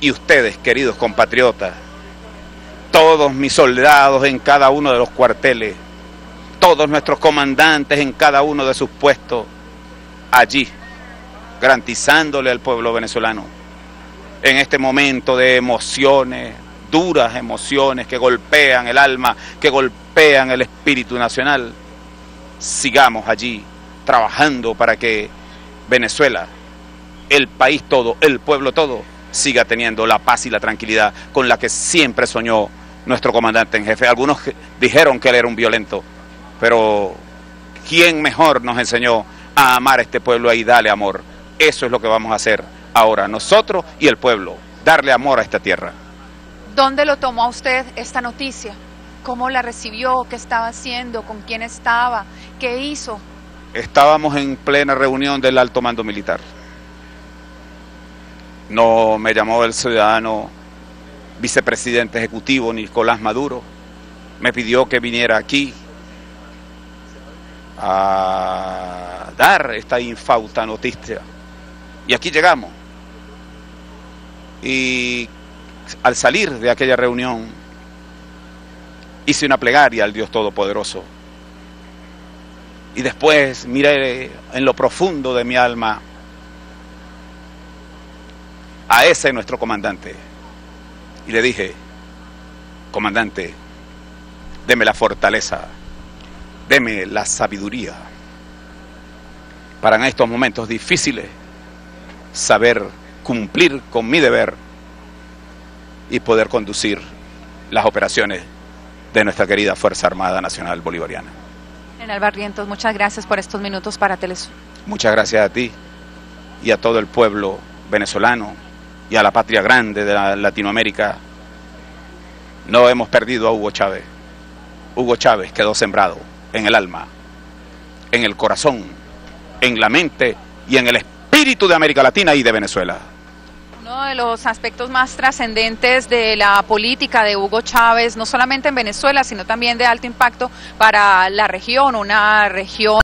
Y ustedes, queridos compatriotas, todos mis soldados en cada uno de los cuarteles, todos nuestros comandantes en cada uno de sus puestos, allí, garantizándole al pueblo venezolano, en este momento de emociones, duras emociones que golpean el alma, que golpean el espíritu nacional, sigamos allí trabajando para que Venezuela, el país todo, el pueblo todo, siga teniendo la paz y la tranquilidad con la que siempre soñó nuestro comandante en jefe. Algunos dijeron que él era un violento, pero ¿quién mejor nos enseñó a amar a este pueblo y darle amor? Eso es lo que vamos a hacer ahora, nosotros y el pueblo, darle amor a esta tierra. ¿Dónde lo tomó usted esta noticia? ¿Cómo la recibió? ¿Qué estaba haciendo? ¿Con quién estaba? ¿Qué hizo? Estábamos en plena reunión del alto mando militar. No me llamó el ciudadano vicepresidente ejecutivo Nicolás Maduro. Me pidió que viniera aquí a dar esta infausta noticia. Y aquí llegamos. Y al salir de aquella reunión, hice una plegaria al Dios Todopoderoso. Y después miré en lo profundo de mi alma a ese nuestro comandante. Y le dije, comandante, deme la fortaleza, deme la sabiduría para en estos momentos difíciles saber cumplir con mi deber y poder conducir las operaciones de nuestra querida Fuerza Armada Nacional Bolivariana. General Barrientos, muchas gracias por estos minutos para Telesur. Muchas gracias a ti y a todo el pueblo venezolano y a la patria grande de la Latinoamérica. No hemos perdido a Hugo Chávez. Hugo Chávez quedó sembrado en el alma, en el corazón, en la mente y en el espíritu de América Latina y de Venezuela. Uno de los aspectos más trascendentes de la política de Hugo Chávez, no solamente en Venezuela, sino también de alto impacto para la región, una región